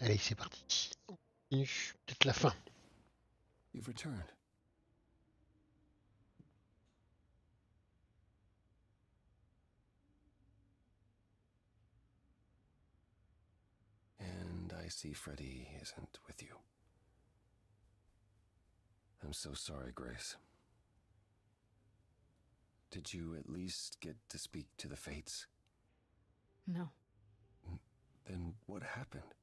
Allez, c'est parti. On continue. Peut-être la fin. You've returned. And I see Freddy isn't with you. I'm so sorry, Grace. Did you at least get to speak to the Fates? No. Then what happened?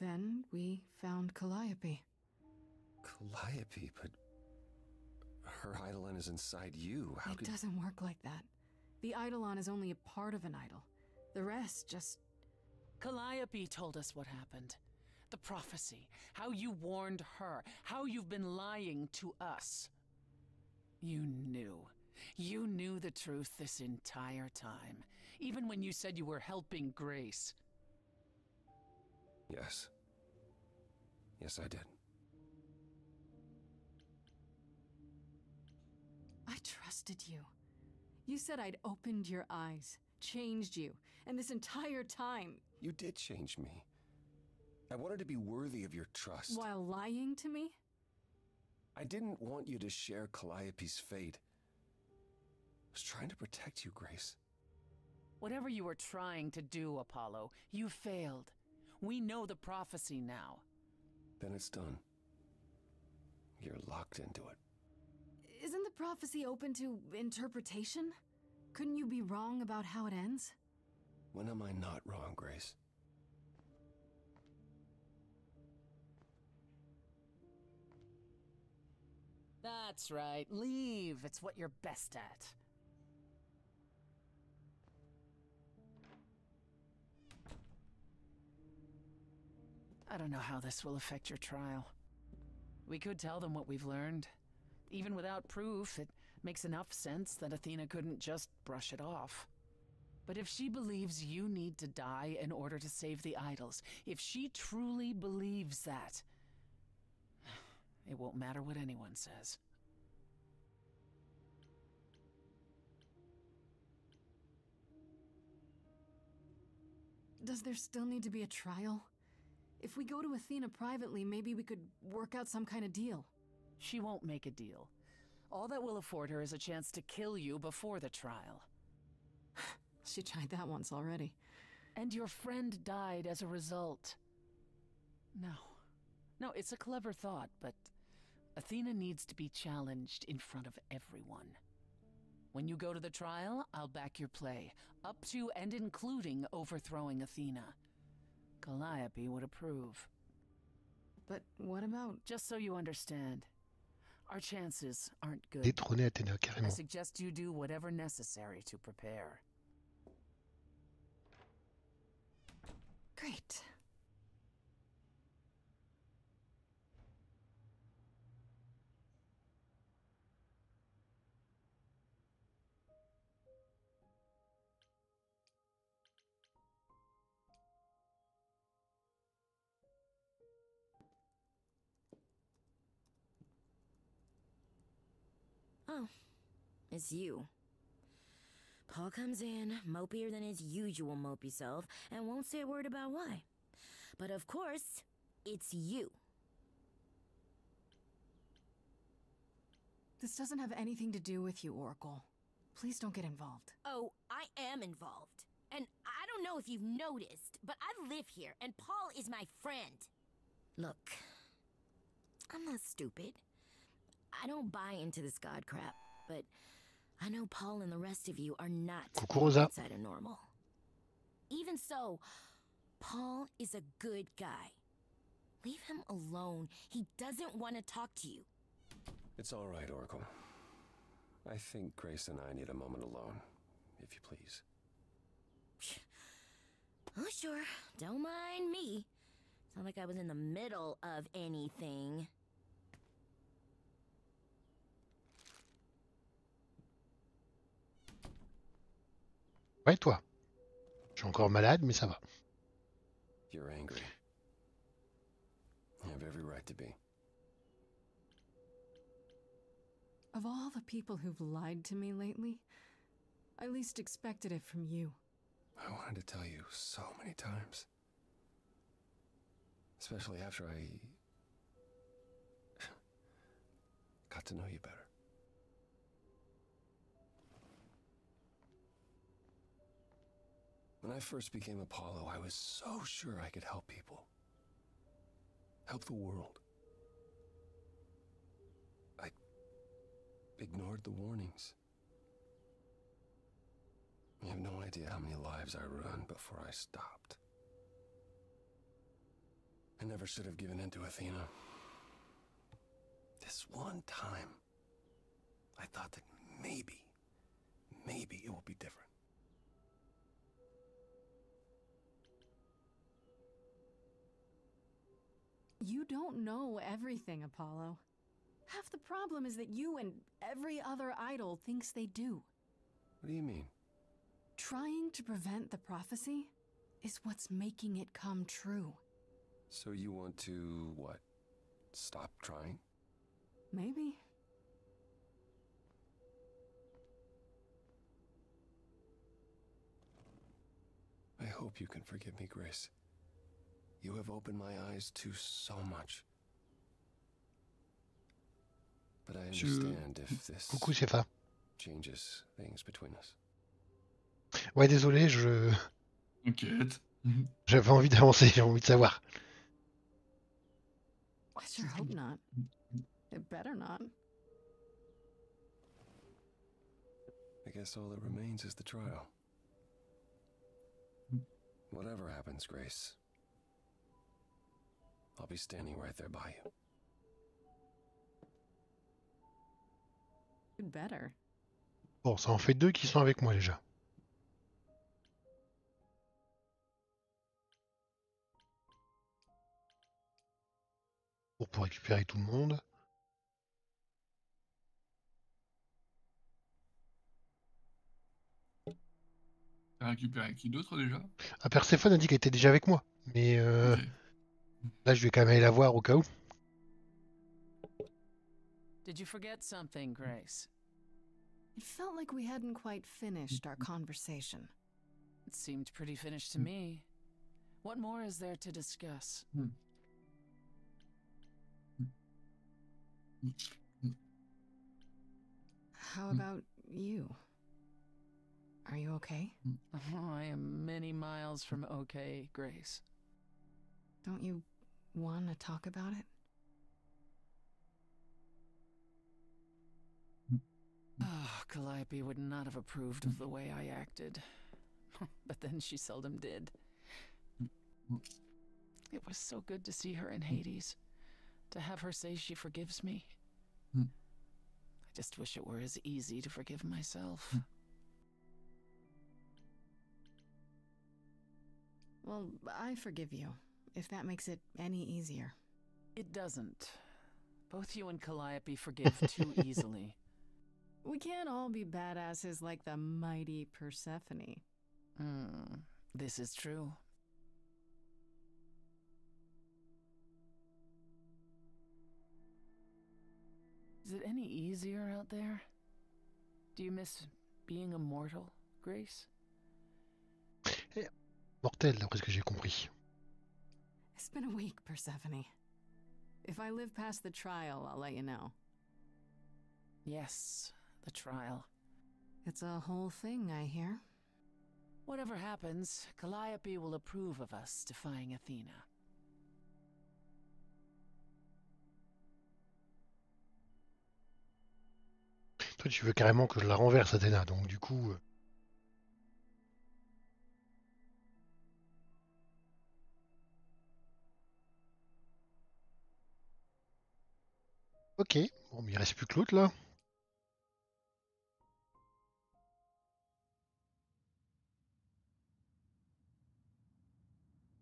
Then we found Calliope. Calliope, but her Eidolon is inside you. How it did doesn't work like that. The Eidolon is only a part of an idol. The rest just. Calliope told us what happened. The prophecy, how you warned her, how you've been lying to us. You knew. You knew the truth this entire time, even when you said you were helping Grace. Yes. Yes, I did. I trusted you. You said I'd opened your eyes, changed you, and this entire time, You did change me. I wanted to be worthy of your trust. while lying to me? I didn't want you to share Calliope's fate. I was trying to protect you, Grace. Whatever you were trying to do, Apollo, you failed. We know the prophecy now. Then it's done. You're locked into it. Isn't the prophecy open to interpretation? Couldn't you be wrong about how it ends? When am I not wrong, Grace? That's right. Leave. It's what you're best at. I don't know how this will affect your trial. We could tell them what we've learned. Even without proof, it makes enough sense that Athena couldn't just brush it off. But if she believes you need to die in order to save the idols, if she truly believes that, it won't matter what anyone says. Does there still need to be a trial? If we go to Athena privately, maybe we could work out some kind of deal. She won't make a deal. All that will afford her is a chance to kill you before the trial. She tried that once already. And your friend died as a result. No. No, it's a clever thought, but Athena needs to be challenged in front of everyone. When you go to the trial, I'll back your play, up to and including overthrowing Athena. Calliope would approve. But what about. Just so you understand, our chances aren't good. Détrôner Athéna, I suggest you do whatever necessary to prepare. Great. It's you. Paul comes in, mopier than his usual mopey self, and won't say a word about why. But of course, it's you. This doesn't have anything to do with you, Oracle. Please don't get involved. Oh, I am involved. And I don't know if you've noticed, but I live here, and Paul is my friend. Look, I'm not stupid. I don't buy into this god crap, but I know Paul and the rest of you are not Coucou, Rosa. outside of normal. Even so, Paul is a good guy. Leave him alone. He doesn't want to talk to you. It's all right, Oracle. I think Grace and I need a moment alone, if you please. Oh, sure. Don't mind me. It's not like I was in the middle of anything. Ouais, toi. Je suis encore malade, mais ça va. You're angry. You have every right to be. Of all the people who've lied to me lately, I least expected it from you. I wanted to tell you so many times. Especially after I got to know you better. When I first became Apollo, I was so sure I could help people. Help the world. I ignored the warnings. You have no idea how many lives I ruined before I stopped. I never should have given in to Athena. This one time, I thought that maybe, maybe it will be different. You don't know everything, Apollo. Half the problem is that you and every other idol thinks they do. What do you mean? Trying to prevent the prophecy is what's making it come true. So you want to, what? Stop trying? Maybe. I hope you can forgive me, Grace. You have opened my eyes to so much. But I understand if this Coucou, Sefa. changes things between us. Ouais, désolé, je T'inquiète. j'avais envie d'avancer, j'ai envie de savoir. I sure hope not. It better not. I guess all that remains is the trial. Whatever happens, Grace, I'll be standing right there by you. It better. Bon, ça en fait deux qui sont avec moi déjà. Pour, pour récupérer tout le monde. T'as récupéré qui d'autre déjà? Ah, Perséphone a dit qu'elle était déjà avec moi. Mais euh. Là, je vais quand même aller la voir au cas où. Did you forget something, Grace? It felt like we hadn't quite finished our conversation. It seemed pretty finished to hmm. me. What more is there to discuss? Hmm. Hmm. How about you? Are you okay? Oh, I am many miles from okay, Grace. Don't you want to talk about it? Oh, Calliope would not have approved of the way I acted. but then she seldom did. It was so good to see her in Hades. To have her say she forgives me. I just wish it were as easy to forgive myself. Well, I forgive you, if that makes it any easier. It doesn't. Both you and Calliope forgive too easily. We can't all be badasses like the mighty Persephone. Hmm, this is true. Is it any easier out there? Do you miss being immortal, Grace? Mortel, d'après ce que j'ai compris. It's been a week, Persephone. If I live past the trial, I'll let you know. Yes, the trial. It's a whole thing, I hear. Whatever happens, Calliope will approve of us defying Athena. Toi, tu veux carrément que je la renverse, Athéna, donc du coup. Euh, Ok, bon, mais il reste plus que l'autre là.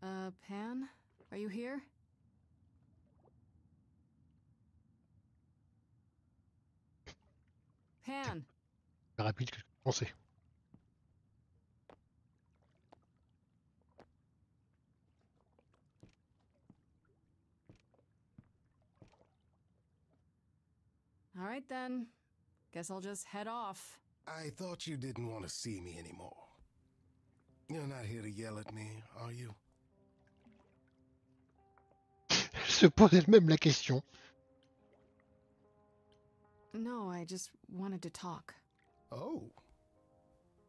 Uh, Pan? Are you here? Pan! Plus rapide que je pensais. Alright then. Guess I'll just head off. I thought you didn't want to see me anymore. You're not here to yell at me, are you? Elle se pose elle-même la question. No, I just wanted to talk. Oh.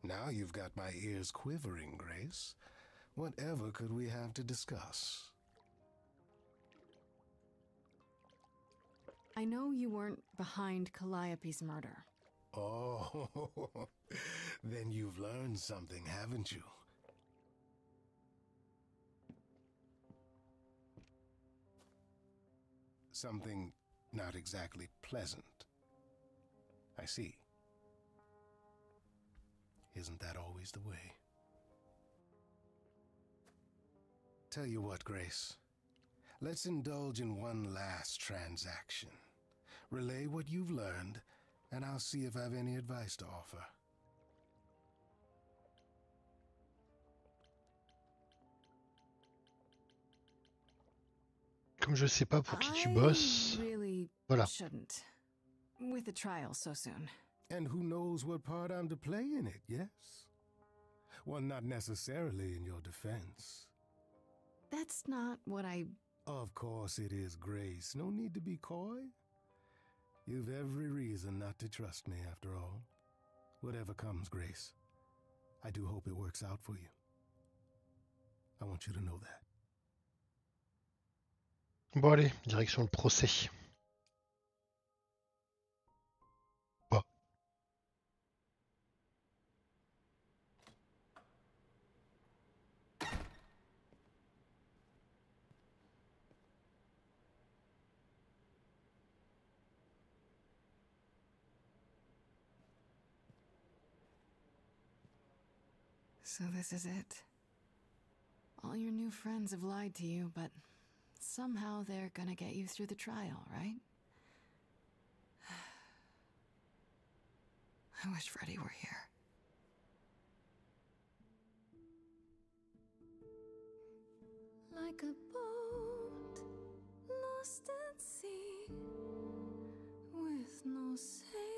Now you've got my ears quivering, Grace. Whatever could we have to discuss? I know you weren't behind Calliope's murder. Oh, then you've learned something, haven't you? Something not exactly pleasant. I see. Isn't that always the way? Tell you what, Grace. Let's indulge in one last transaction. Relay what you've learned, and I'll see if I've any advice to offer. Comme je sais pas pour qui tu I bosses, really voilà. shouldn't. With the trial so soon. And who knows what part I'm to play in it, yes? Well, not necessarily in your defense. That's not what I. Of course it is, Grace. No need to be coy. You've every reason not to trust me, after all. Whatever comes, Grace, I do hope it works out for you. I want you to know that. Bon allez, direction le procès. So this is it. All your new friends have lied to you, but somehow they're gonna get you through the trial, right? I wish Freddy were here. Like a boat lost at sea with no sails,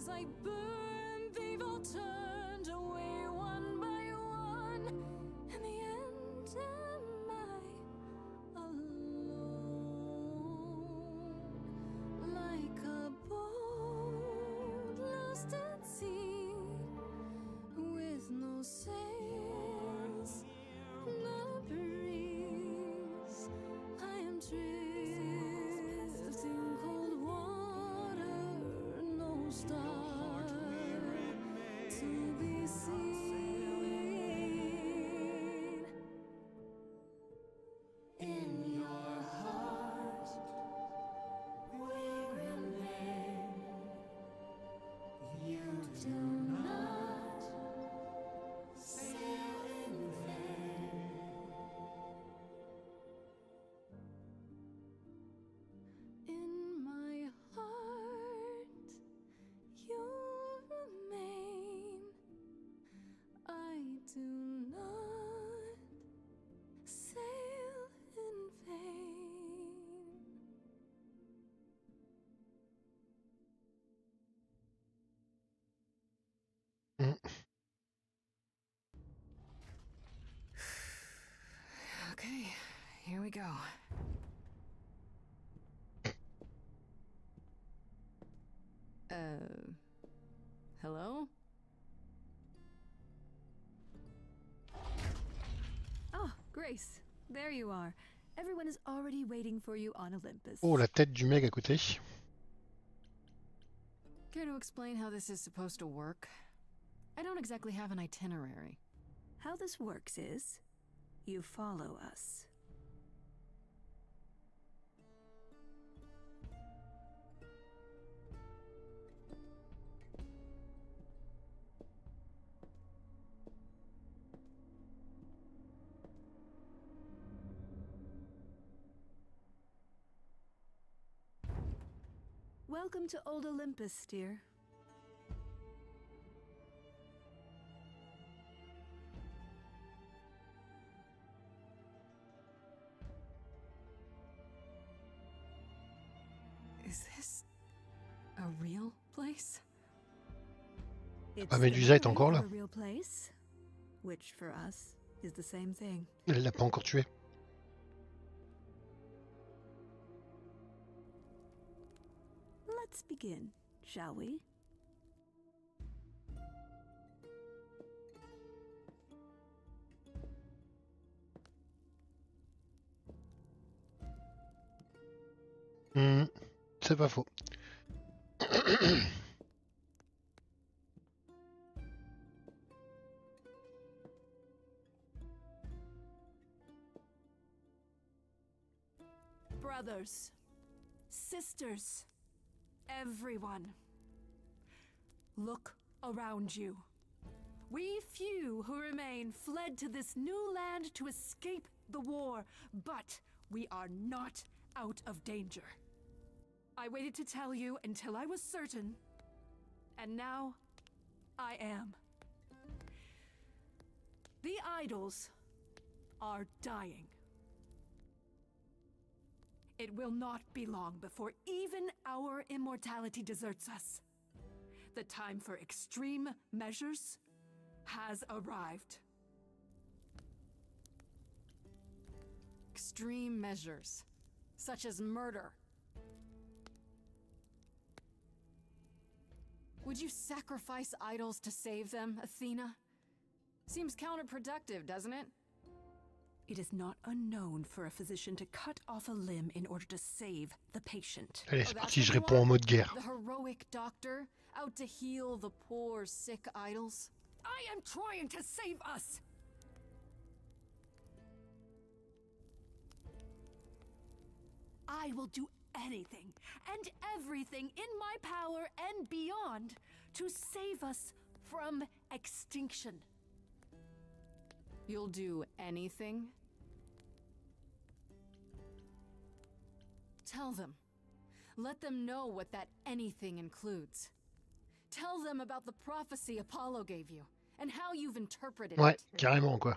as I burn, Hello? Oh, Grace, there you are. Everyone is already waiting for you on Olympus. Oh, la tête du mec à côté. Care to explain how this is supposed to work? I don't exactly have an itinerary. How this works is you follow us. Welcome to Old Olympus, dear. Is this a real place? It's Ah, Medusa est encore là. a real place, which for us is the same thing. Elle l'a pas encore tué. Let's begin, shall we? Hmm, C'est pas faux. Brothers, sisters, everyone. Look around you. We few who remain fled to this new land to escape the war, but we are not out of danger. I waited to tell you until I was certain, and now I am. The idols are dying. It will not be long before even our immortality deserts us. The time for extreme measures has arrived. Extreme measures, such as murder. Would you sacrifice idols to save them, Athena? Seems counterproductive, doesn't it? It is not unknown for a physician to cut off a limb in order to save the patient. Allez, Oh, c'est that's parti, what je réponds en mode guerre. The heroic doctor, out to heal the poor, sick idols? I am trying to save us! I will do anything and everything in my power and beyond to save us from extinction. You'll do anything? Tell them. Let them know what that anything includes. Tell them about the prophecy Apollo gave you and how you've interpreted Ouais, it. carrément quoi.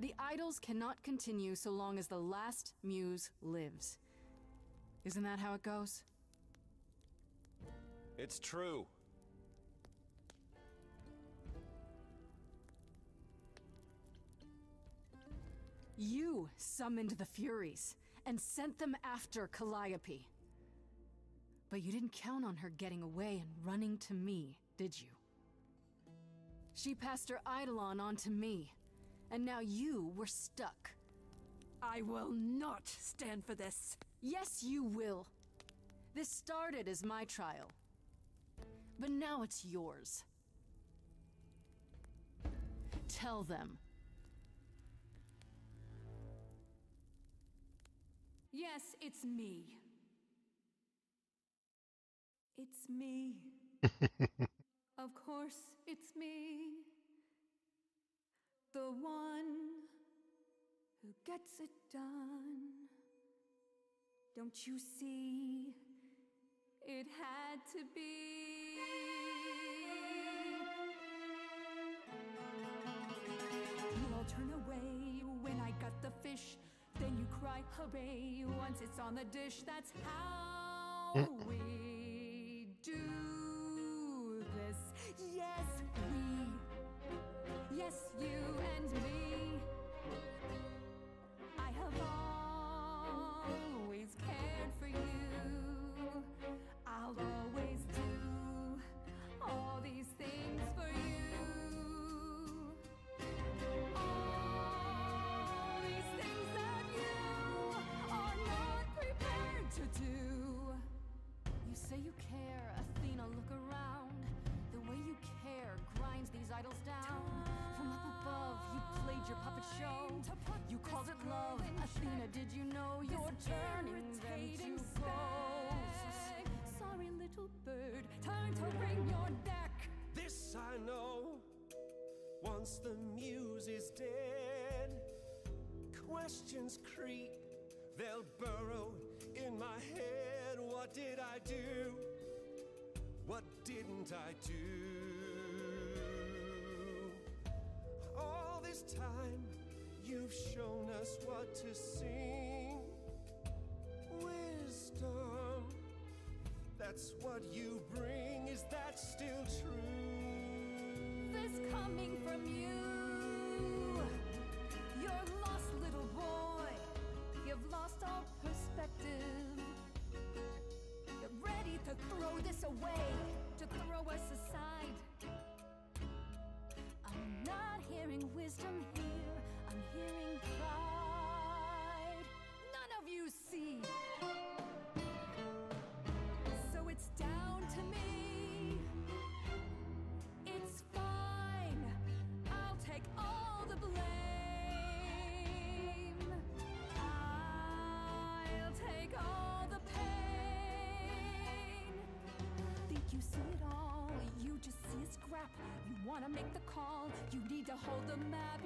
The idols cannot continue so long as the last muse lives. Isn't that how it goes? It's true. You summoned the Furies and sent them after Calliope. But you didn't count on her getting away and running to me, did you? She passed her Eidolon on to me, and now you were stuck. I will not stand for this. Yes, you will. This started as my trial, but now it's yours. Tell them. Yes, it's me. It's me. of course, it's me. The one who gets it done. Don't you see? It had to be. You all turn away when I got the fish. Then you cry hooray once it's on the dish. That's how mm. we do this. Yes, we. Yes, you and me. You called it love. Athena, did you know you're turning them irritating to ghosts? Sorry, little bird, time to wring your neck. This I know. Once the muse is dead, questions creep. They'll burrow in my head. What did I do? What didn't I do? All this time, you've shown us what to sing. Wisdom, that's what you bring. Is that still true? This coming from you. You're lost, little boy. You've lost all perspective. You're ready to throw this away, to throw us aside. I'm not hearing wisdom here, I'm hearing pride. None of you see. So it's down to me. It's fine. I'll take all the blame. I'll take all the pain. Think you see it all? You just see a scrap. You wanna make the call. You need to hold the map.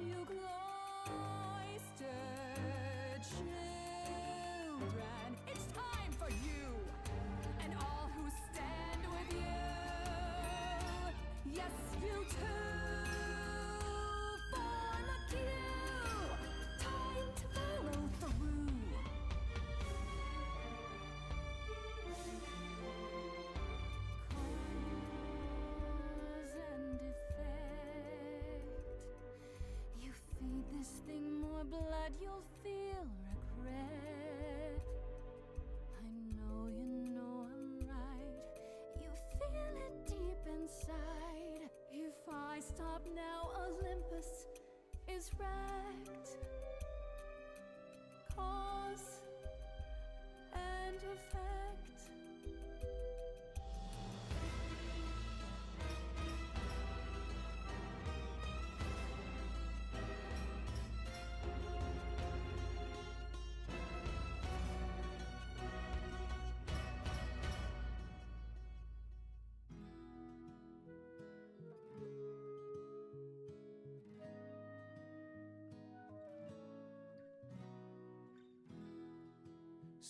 This thing more blood, you'll feel regret. I know you know I'm right. You feel it deep inside. If I stop now, Olympus is wrecked. Cause and effect.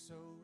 So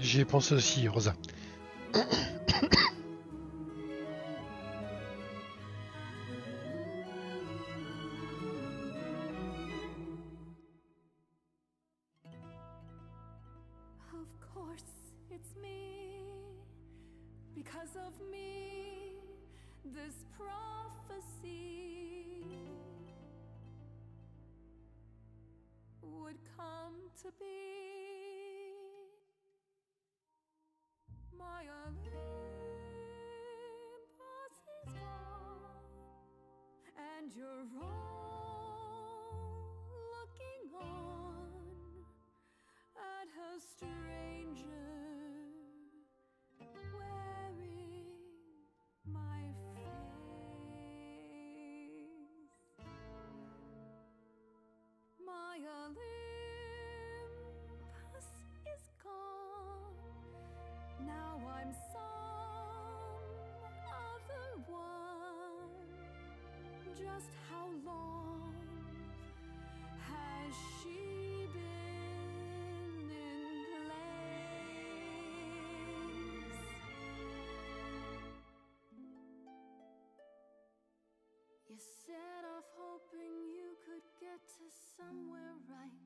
J'y ai pensé aussi, Rosa. to somewhere right.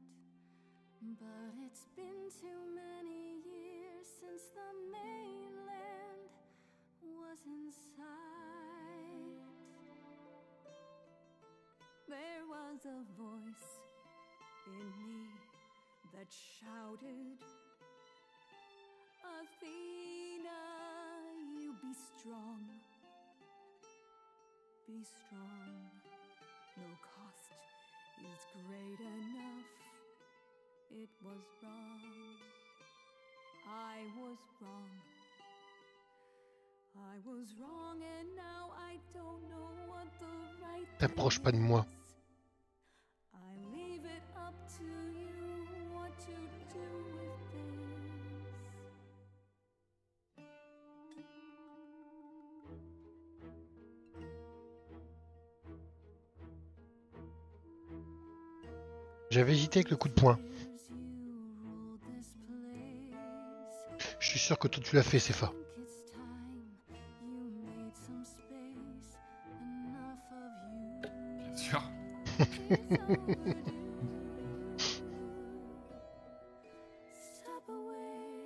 But it's been too many years since the mainland was in sight. There was a voice in me that shouted, Athena, you be strong. Be strong. No is great enough. It was wrong. I was wrong. I was wrong, and now I don't know what the right T'approches thing pas de moi. is. I leave it up to you what to do J'avais hésité avec le coup de poing. Je suis sûr que toi tu l'as fait, you. Bien sûr.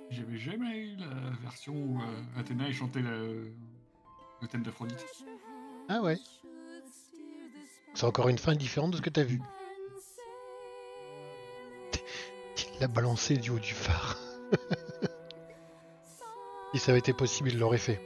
J'avais jamais eu la version où euh, Athéna chantait le, le thème d'Aphrodite. Ah ouais. C'est encore une fin différente de ce que t'as vu. L'a balancé du haut du phare. si ça avait été possible, il l'aurait fait.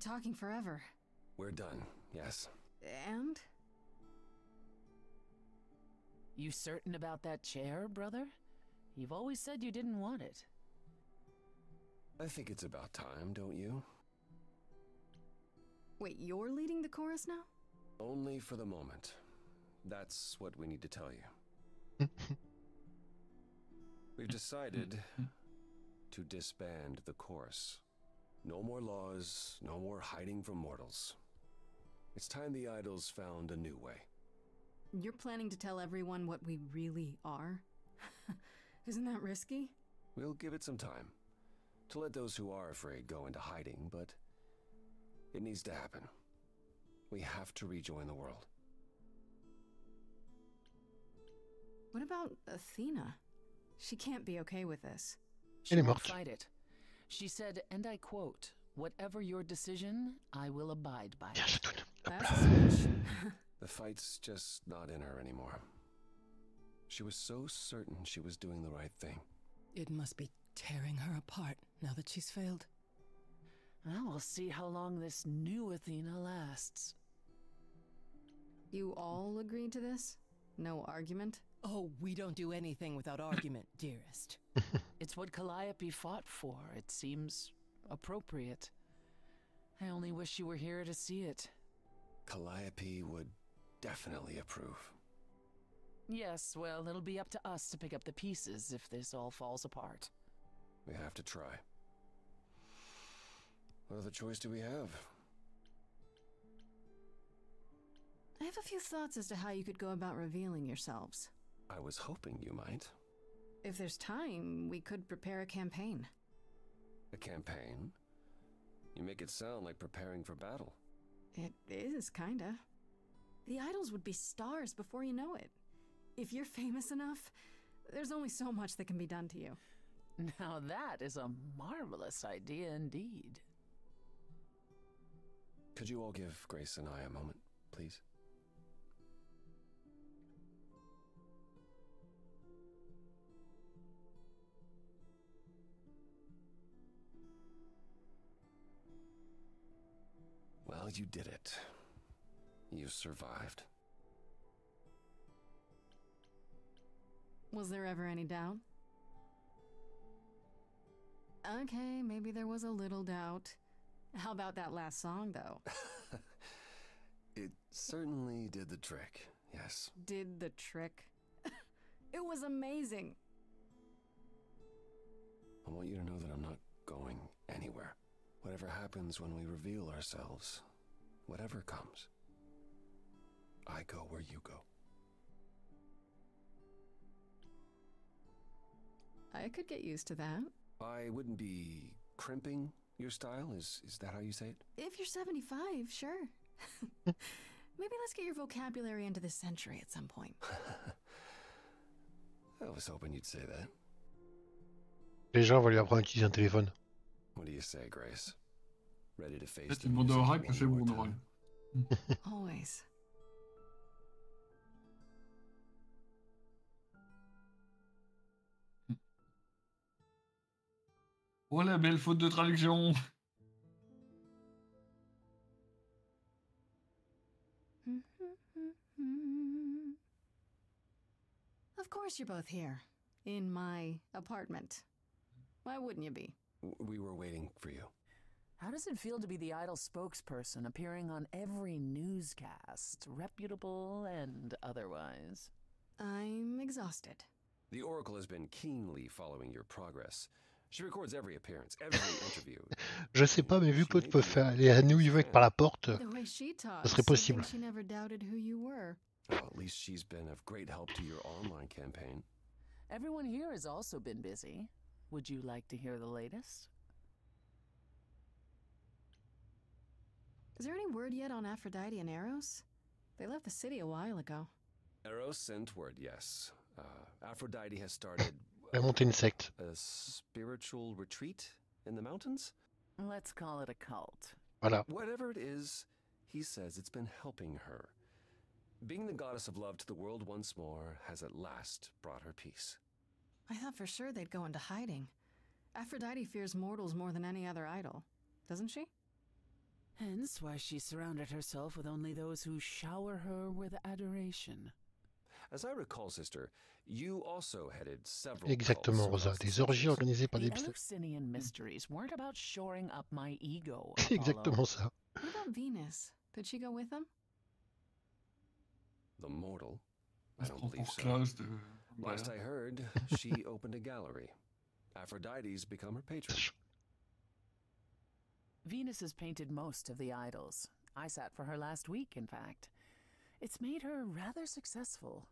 Been talking forever. We're done, yes. And? You certain about that chair, brother? You've always said you didn't want it. I think it's about time, don't you? Wait, you're leading the chorus now? Only for the moment. That's what we need to tell you. We've decided to disband the chorus. No more laws, no more hiding from mortals. It's time the idols found a new way. You're planning to tell everyone what we really are? Isn't that risky? We'll give it some time to let those who are afraid go into hiding, but it needs to happen. We have to rejoin the world. What about Athena? She can't be okay with this. She won't fight it. She said, and I quote, Whatever your decision, I will abide by it. Chatoun. That's a switch. The fight's just not in her anymore. She was so certain she was doing the right thing. It must be tearing her apart now that she's failed. Well, we'll see how long this new Athena lasts. you all agreed to this? No argument? Oh, we don't do anything without argument, dearest. It's what Calliope fought for. It seems appropriate. I only wish you were here to see it. Calliope would definitely approve. Yes, well, it'll be up to us to pick up the pieces if this all falls apart. We have to try. What other choice do we have? I have a few thoughts as to how you could go about revealing yourselves. I was hoping you might. If there's time, we could prepare a campaign. A campaign? You make it sound like preparing for battle. It is, kinda. The idols would be stars before you know it. If you're famous enough, there's only so much that can be done to you. Now that is a marvelous idea indeed. Could you all give Grace and I a moment, please? Well, you did it. You survived. Was there ever any doubt? Okay, maybe there was a little doubt. How about that last song, though? It certainly did the trick, yes. Did the trick. it was amazing. I want you to know that I'm not going anywhere. Whatever happens when we reveal ourselves, whatever comes. I go where you go. I could get used to that. I wouldn't be crimping your style. Is is that how you say it? If you're 75, sure. Maybe let's get your vocabulary into this century at some point. I was hoping you'd say that. Les gens vont lui apprendre à utiliser un téléphone. What do you say, Grace? Ready to face Peut-être the demandera music que c'est one bon more time? Always. Oh la belle faute de traduction Of course, you're both here. In my apartment. Why wouldn't you be? We were waiting for you. How does it feel to be the idol spokesperson appearing on every newscast, reputable and otherwise? I'm exhausted. The Oracle has been keenly following your progress. She records every appearance, every interview. Je sais pas, mais vu que l'autre peut faire aller à New York par la porte, The way she talks, serait possible. she never doubted who you were. Well, at least she's been of great help to your online campaign. Everyone here has also been busy. Would you like to hear the latest? Is there any word yet on Aphrodite and Eros? They left the city a while ago. Eros sent word, yes. Uh, Aphrodite has started elle a monté une a spiritual retreat in the mountains? Let's call it a cult. Voilà. Whatever it is, he says it's been helping her. Being the goddess of love to the world once more has at last brought her peace. I thought for sure they'd go into hiding. Aphrodite fears mortals more than any other idol, doesn't she? Hence why she surrounded herself with only those who shower her with adoration. As I recall, sister, you also headed several Exactement, Rosa. across Des orgies centuries. organisées par The des... Eleusinian hmm. mysteries weren't about shoring up my ego. C'est Apollo. exactement ça. What about Venus? Did she go with them? The mortal? I don't believe so. Last I heard, she opened a gallery. Aphrodite's become her patron. Venus has painted most of the idols. I sat for her last week, in fact. It's made her rather successful.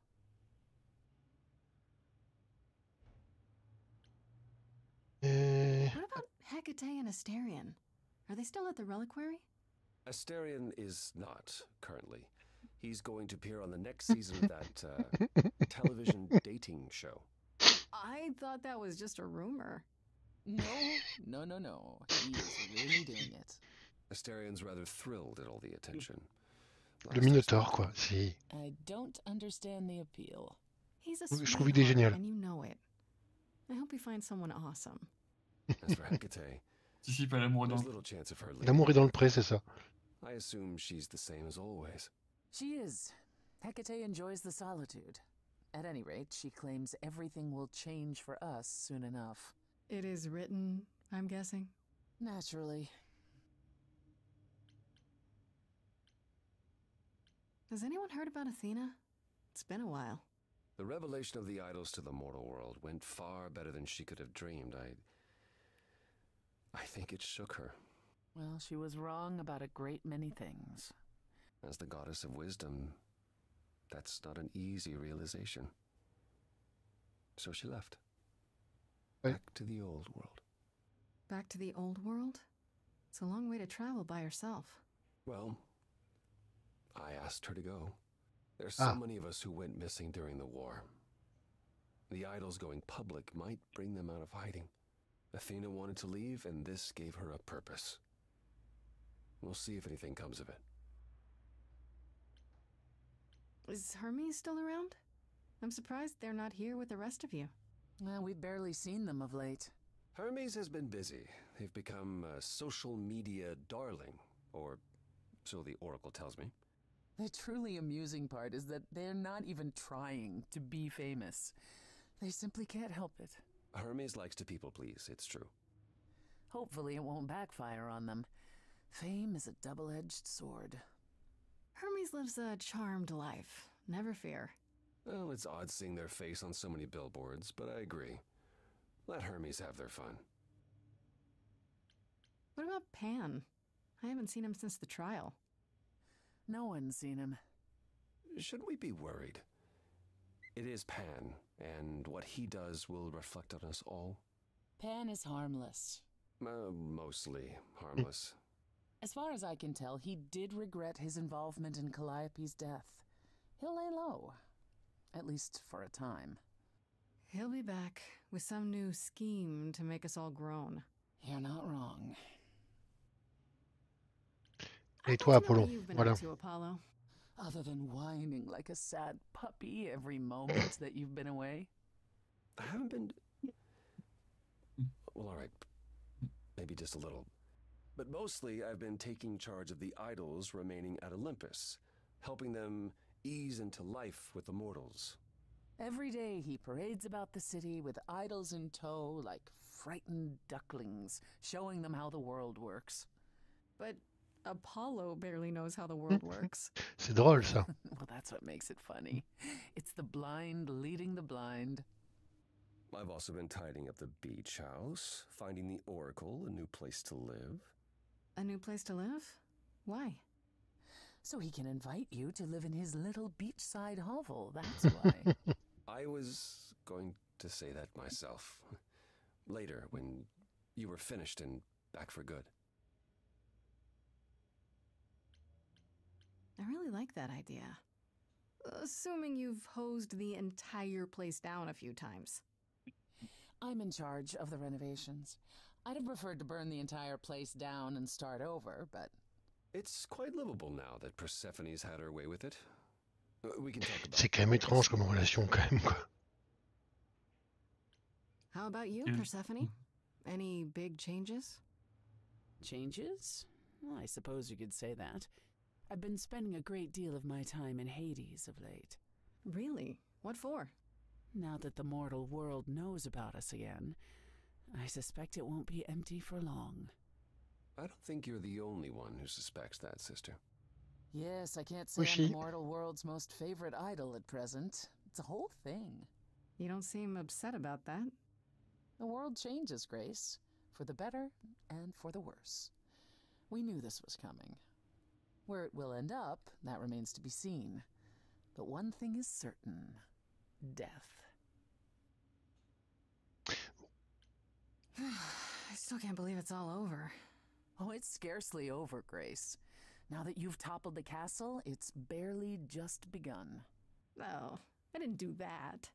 Et... What about Hecate and Asterion? Are they still at the reliquary? Asterion is not currently. He's going to appear on the next season of that uh, television dating show. I thought that was just a rumor. No, no, no, no. He is really doing it. Asterion's rather thrilled at all the attention. Le Minotaur, quoi. Si. I don't understand the appeal. He's a Je géniale. and you know it. I hope you find someone awesome. As for Hecate, Participe à l'amour dans... little chance of her leaving. L'amour est dans le pré, c'est ça. I assume she's the same as always. She is. Hecate enjoys the solitude. At any rate, she claims everything will change for us soon enough. It is written, I'm guessing. Naturally. Has anyone heard about Athena? It's been a while. The revelation of the idols to the mortal world went far better than she could have dreamed. I. I think it shook her. Well, she was wrong about a great many things. As the goddess of wisdom, that's not an easy realization. So she left. Back to the old world. Back to the old world? It's a long way to travel by herself. Well, I asked her to go. There's so Ah. many of us who went missing during the war. The idols going public might bring them out of hiding. Athena wanted to leave, and this gave her a purpose. We'll see if anything comes of it. Is Hermes still around? I'm surprised they're not here with the rest of you. Well, we've barely seen them of late. Hermes has been busy. They've become a social media darling, or so the Oracle tells me. The truly amusing part is that they're not even trying to be famous. They simply can't help it. Hermes likes to people please, it's true. Hopefully, it won't backfire on them. Fame is a double edged sword. Hermes lives a charmed life. Never fear. Well, it's odd seeing their face on so many billboards, but I agree. Let Hermes have their fun. What about Pan? I haven't seen him since the trial. No one's seen him. Should we be worried? It is Pan, and what he does will reflect on us all. Pan is harmless. Uh, mostly harmless. As far as I can tell, he did regret his involvement in Calliope's death. He'll lay low. At least for a time. He'll be back with some new scheme to make us all groan. You're not wrong. Et I'd toi, like to know what Apollon you've been Voilà. up to, Apollo. Other than whining like a sad puppy every moment that you've been away. I haven't been. Well, alright. Maybe just a little. But mostly, I've been taking charge of the idols remaining at Olympus, helping them ease into life with the mortals. Every day he parades about the city with idols in tow like frightened ducklings, showing them how the world works. But Apollo barely knows how the world works. C'est drôle ça. Well, that's what makes it funny. It's the blind leading the blind. I've also been tidying up the beach house, finding the Oracle, a new place to live. A new place to live? Why? So he can invite you to live in his little beachside hovel, that's why. I was going to say that myself. Later, when you were finished and back for good. I really like that idea. Assuming you've hosed the entire place down a few times. I'm in charge of the renovations. I'd have preferred to burn the entire place down and start over, but It's quite livable now that Persephone's had her way with it. Uh, We can talk about C'est quand même étrange comme relation quand même quoi. How about you, Persephone? Any big changes? changes? Well, I suppose you could say that. I've been spending a great deal of my time in Hades of late. Really? What for? Now that the mortal world knows about us again, I suspect it won't be empty for long. I don't think you're the only one who suspects that, sister. Yes, I can't say Was I'm the mortal world's most favorite idol at present. It's a whole thing. You don't seem upset about that. The world changes, Grace, for the better and for the worse. We knew this was coming. Where it will end up, that remains to be seen. But one thing is certain death. I still can't believe it's all over. Oh, it's scarcely over, Grace. Now that you've toppled the castle, it's barely just begun. Oh, I didn't do that.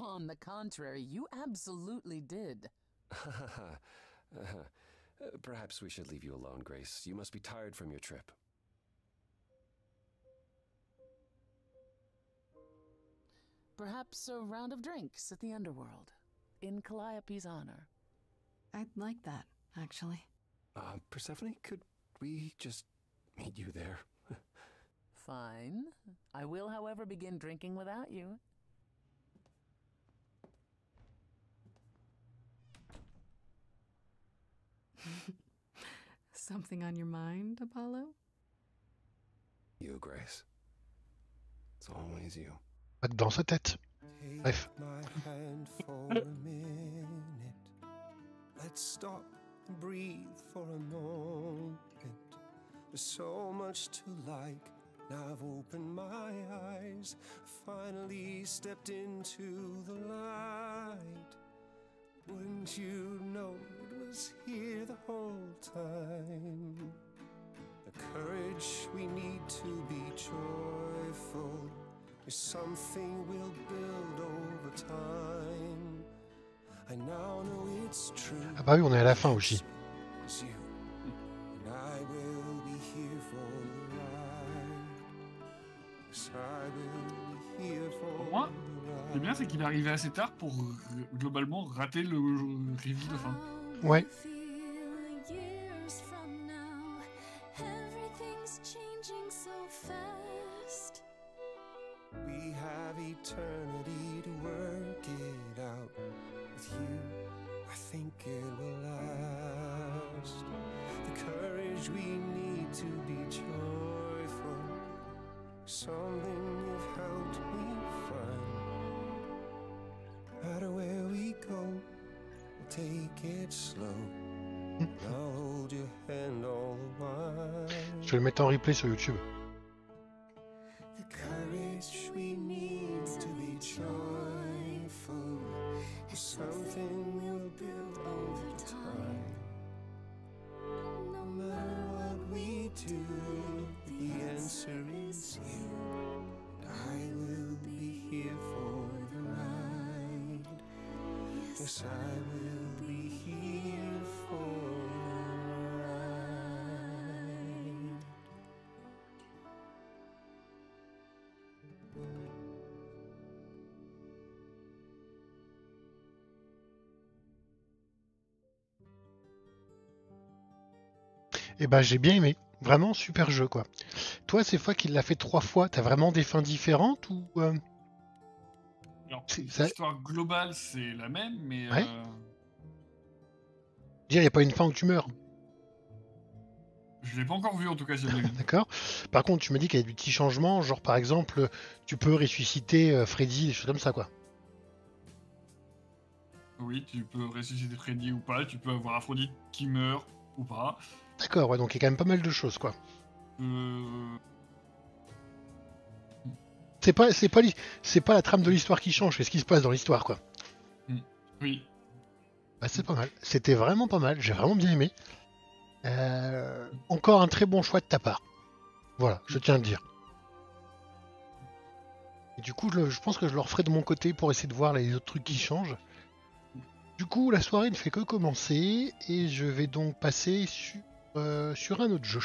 On the contrary, you absolutely did. Uh, Perhaps we should leave you alone, Grace. You must be tired from your trip. Perhaps a round of drinks at the underworld, in Calliope's honor. I'd like that, actually. Uh, Persephone, could we just meet you there? Fine. I will, however, begin drinking without you. Something on your mind, Apollo? You, Grace. It's always you. Pas dans sa tête. Bref. my hand for a minute. Let's stop and breathe for a moment. There's so much to like. Now I've opened my eyes, finally stepped into the light. Wouldn't you know it was here the whole time? The courage we need to be joyful is something we'll build over time. I now know it's true. Ah bah oui, on est à la fin aussi. It's you, and I will be here for the ride. Yes, I will be here for Moi, the Le bien, ride. c'est qu'il est arrivé assez tard pour euh, globalement rater le reveal de fin. Ouais. Replay sur YouTube. Et ben j'ai bien aimé. Vraiment super jeu quoi. Toi, ces fois qu'il l'a fait trois fois, t'as vraiment des fins différentes ou euh, ça- l'histoire globale, c'est la même, mais Ouais. euh, dire y a pas une fin où tu meurs, je l'ai pas encore vu en tout cas. D'accord Par contre, tu me dis qu'il y a des petits changements, genre par exemple, tu peux ressusciter euh, Freddy, des choses comme ça quoi. Oui, tu peux ressusciter Freddy ou pas, tu peux avoir Aphrodite qui meurt ou pas. D'accord, ouais, donc il y a quand même pas mal de choses quoi. Euh, C'est pas, c'est pas, c'est pas la trame de l'histoire qui change, c'est ce qui se passe dans l'histoire quoi. Oui, Bah, c'est pas mal. C'était vraiment pas mal. J'ai vraiment bien aimé. Euh, encore un très bon choix de ta part. Voilà, je tiens à le dire. Et du coup, je, pense que je le referai de mon côté pour essayer de voir les autres trucs qui changent. Du coup, la soirée ne fait que commencer et je vais donc passer sur, sur un autre jeu.